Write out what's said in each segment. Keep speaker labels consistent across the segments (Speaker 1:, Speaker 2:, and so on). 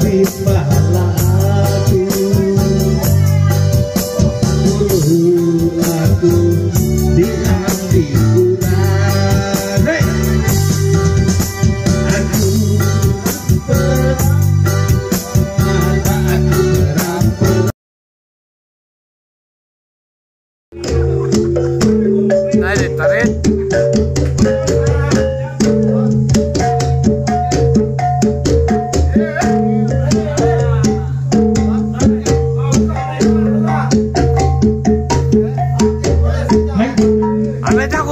Speaker 1: berpimpahlah aku aku diambil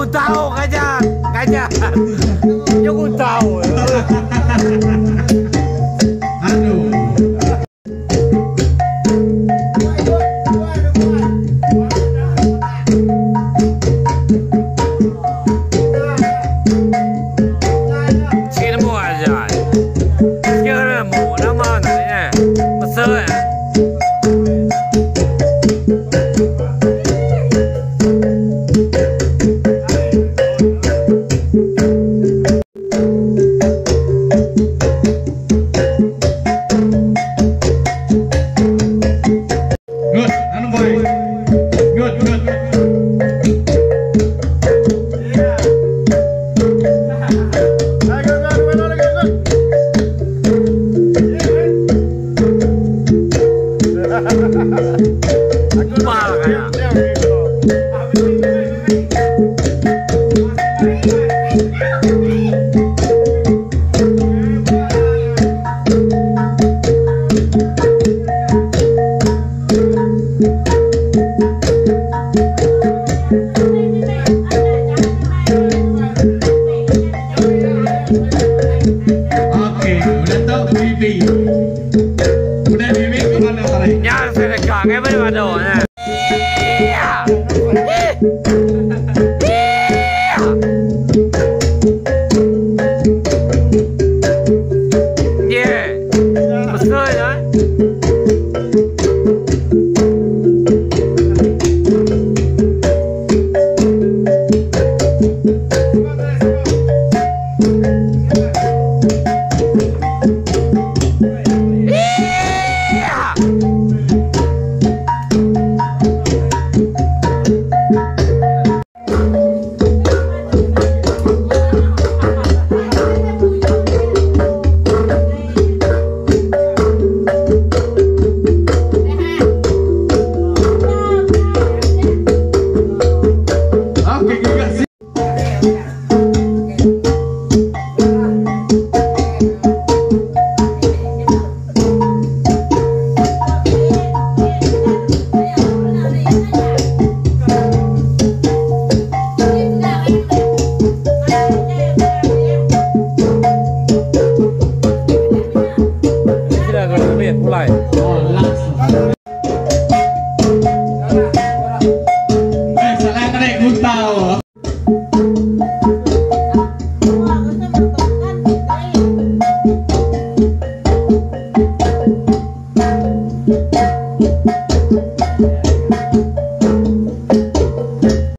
Speaker 2: 到。
Speaker 1: Aku
Speaker 2: mau kayak. Aku.
Speaker 1: Ya
Speaker 2: se le cagué, me mató. Ya.